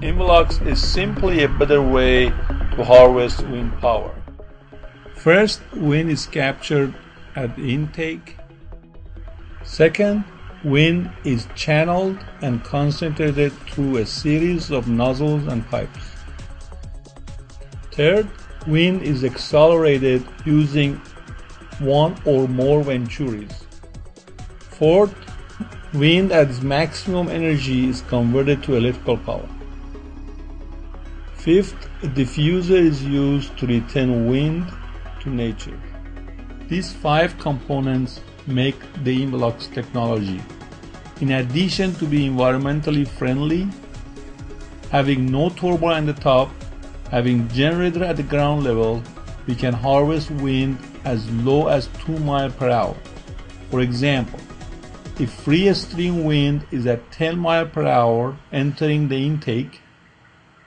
INVELOX is simply a better way to harvest wind power. First, wind is captured at the intake. Second, wind is channeled and concentrated through a series of nozzles and pipes. Third, wind is accelerated using one or more venturis. Fourth, wind at its maximum energy is converted to electrical power. Fifth, a diffuser is used to return wind to nature. These five components make the INVELOX technology. In addition to being environmentally friendly, having no turbine at the top, having generator at the ground level, we can harvest wind as low as 2 miles per hour. For example, if free stream wind is at 10 miles per hour entering the intake,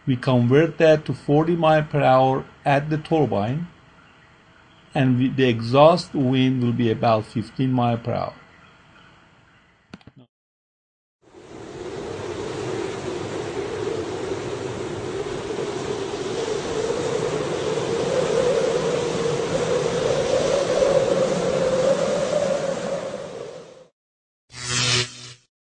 we convert that to 40 miles per hour at the turbine and we, the exhaust wind will be about 15 miles per hour.